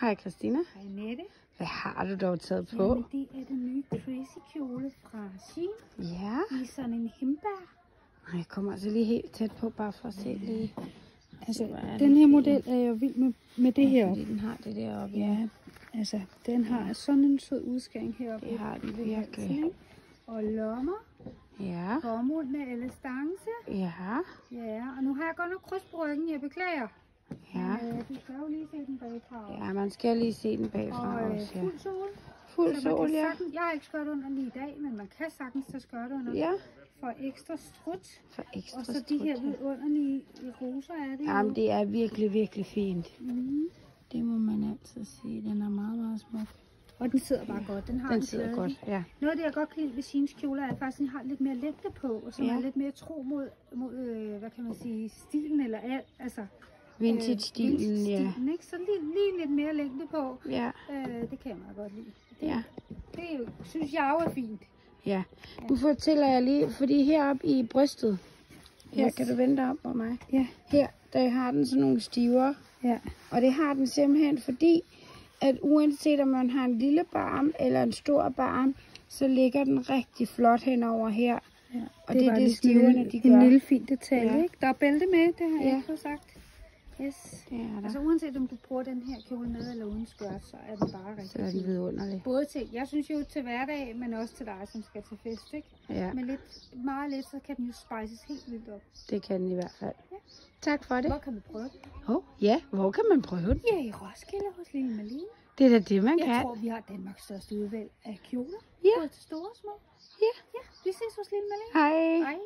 Hej Christina. Hej Nette. Hvad har du dog taget på? Jamen, det er den nye crazy kjole fra Shein Ja. i sådan en himbær. Jeg kommer altså lige helt tæt på, bare for at se lige. Altså, den her model er jeg vild med, med det her. Fordi den har det deroppe. Ja, altså, den har sådan en sød udskæring heroppe. Det har den virkelig. Og lommer, Ja. bomuld med elastance. Ja. Ja, og nu har jeg godt nok kryds på ryggen, jeg beklager. Ja. Men, øh, du skal jo lige se den bagfra. Ja, man skal lige se den bagfra Og øh, også. Ja. fuld sol. Fuld Så sol, ja. sagtens, jeg har ikke skørt under lige i dag, men man kan sagtens tage skørt under Ja, for ekstra strut. for ekstra Og så de her ja. vidunderlige roser er det Jamen, jo. det er virkelig, virkelig fint. Mm. Det må man altid sige. Den er meget, meget smuk. Og den sidder bare godt. Den har Den en sidder glæde. godt, ja. Noget af det, jeg godt kan lide ved sine kjoler, er faktisk, at den har lidt mere længde på, og som Ja. er lidt mere tro mod, mod øh, hvad kan man sige, stilen eller alt. Altså, Vintage-stilen, ja. vintage-stilen, ikke? Så lige, lige lidt mere længde på. Ja, Øh, det kan jeg meget godt lide. Det, ja, det er jo, synes jeg jo er fint. ja. Nu fortæller jeg lige, fordi heroppe i brystet, her Yes. kan du vente op på mig. Ja, Her, der har den sådan nogle stiver, ja. og det har den simpelthen fordi, at uanset om man har en lille barm eller en stor barm, så ligger den rigtig flot henover her. ja. Og det er det, lige sådan stiverne, en, de En gør. lille fin detalje, Ja. ikke? Der er bælte med, det har jeg Ja. ikke sagt. Yes. Det er der. Altså uanset om du bruger den her kjole med eller uden skørt, så er den bare rigtig Så er den vidunderlig. Både til, jeg synes jo til hverdag, men også til dig, som skal til fest, ikke? Ja, Men lidt, meget lidt, så kan den jo spices helt vildt op. det kan den i hvert fald. Tak for det. Hvor kan vi prøve den? Oh, ja, hvor kan man prøve den? Ja, i Roskilde hos Lille Malene. Det er da det, man Jeg kan. tror, vi har Danmarks største udvalg af kjoler. Ja. Både til store og små. Ja. Ja, vi ses hos Lille Malene. Hej. Hej.